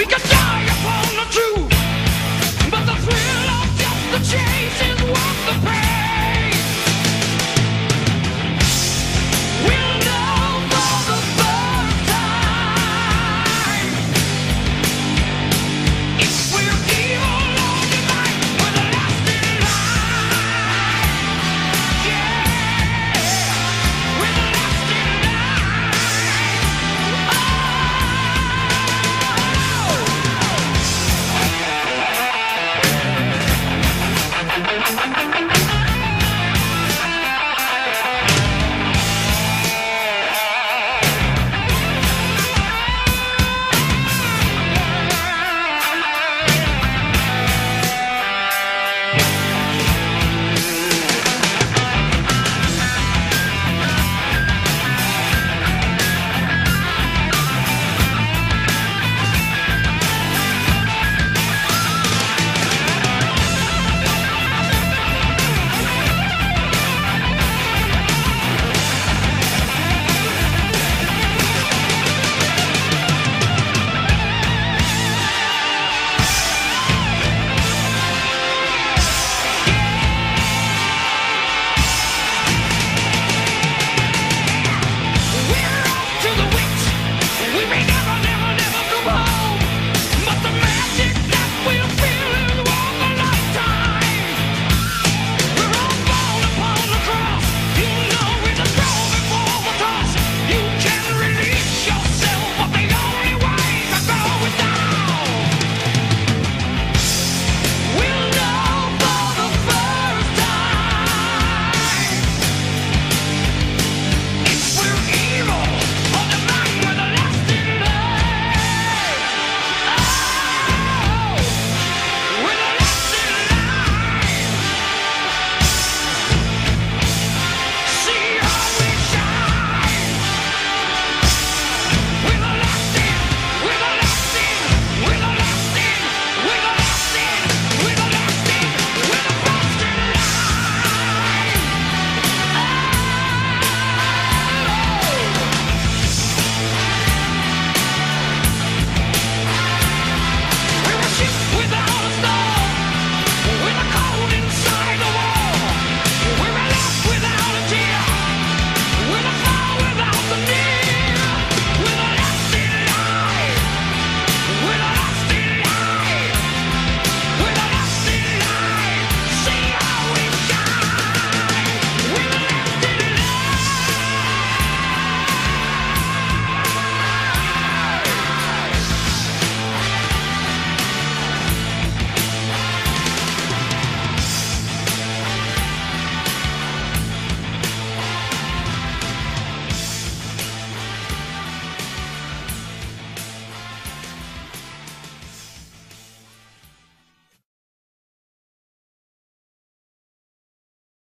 We got.